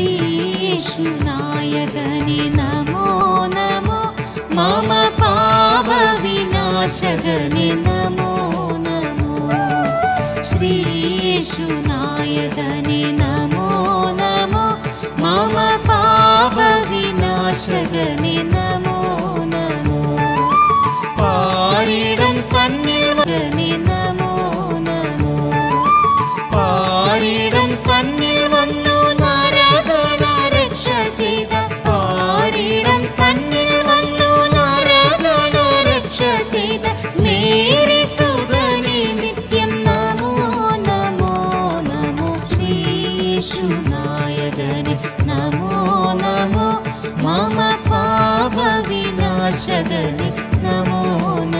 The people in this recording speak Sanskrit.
श्रीशुनायकनि नमो नमो। मम पावविनाश नमो नमो। नमः श्रीशुनायकनि नमो नमः। मम पावविनाशगने नमो नमो। पाल्यं पन्नगणे नमो नमो। पाल्यं मेरि सुवर्णि नित्यं नमो नमो नमो श्रीशुनायगरि नमो नमो मम पापविनाशगने। नमो नमः